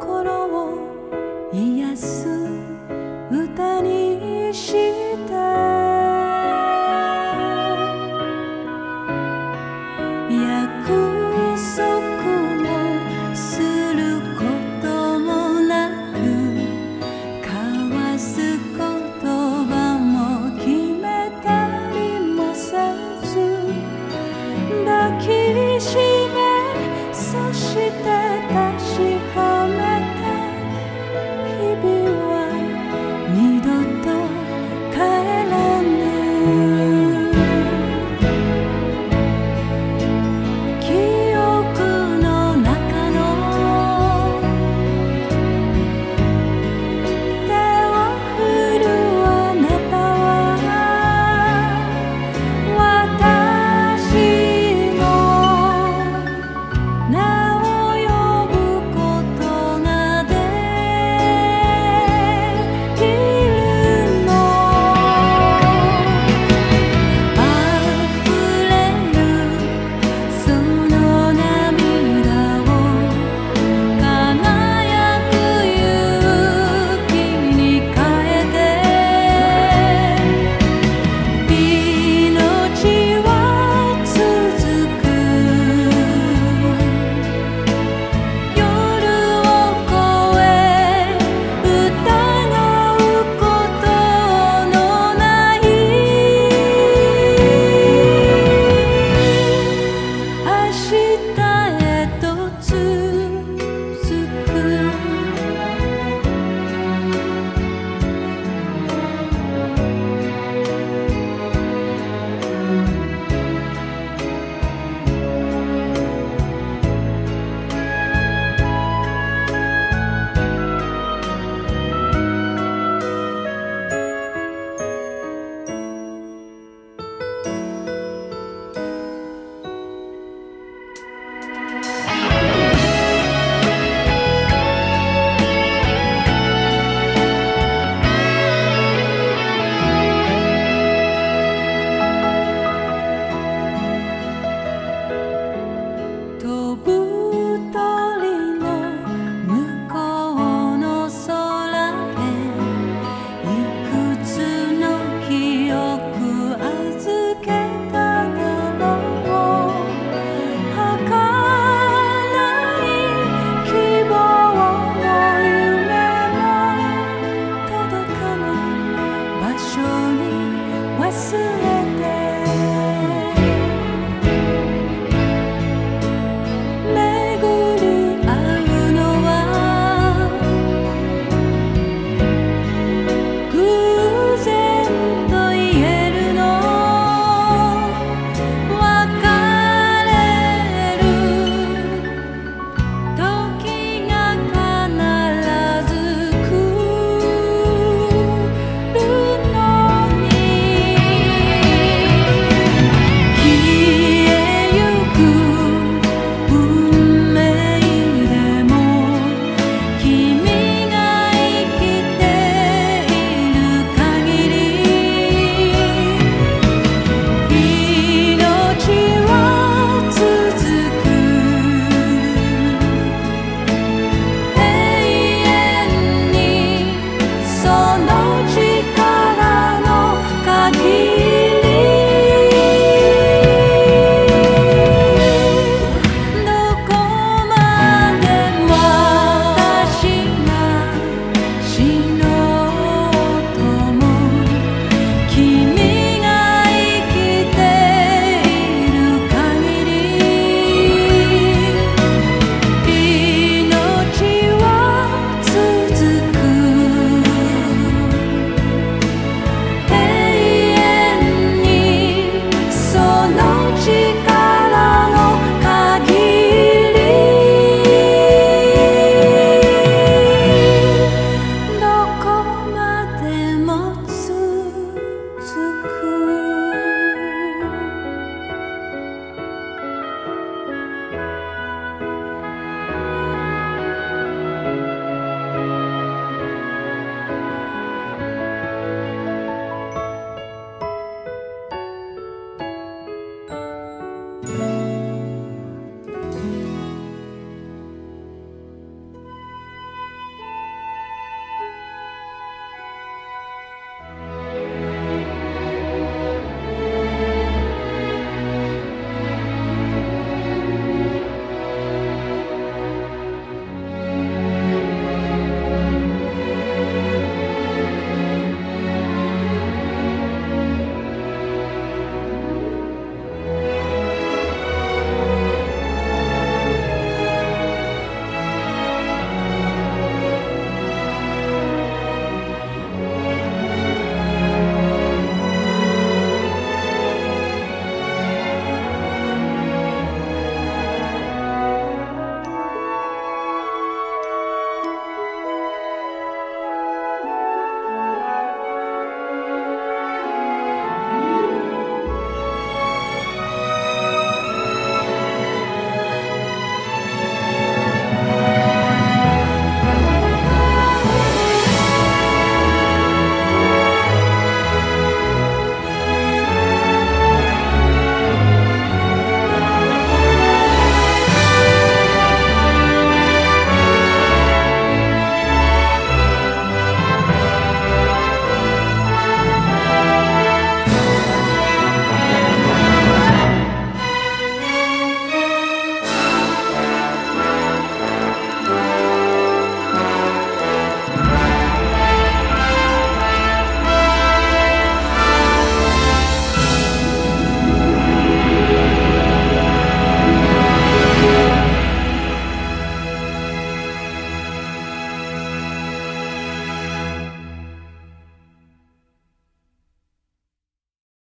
心を癒す歌にして。約束もすることもなく交わす言葉も決めたりもせず抱きしめそして忘れて no.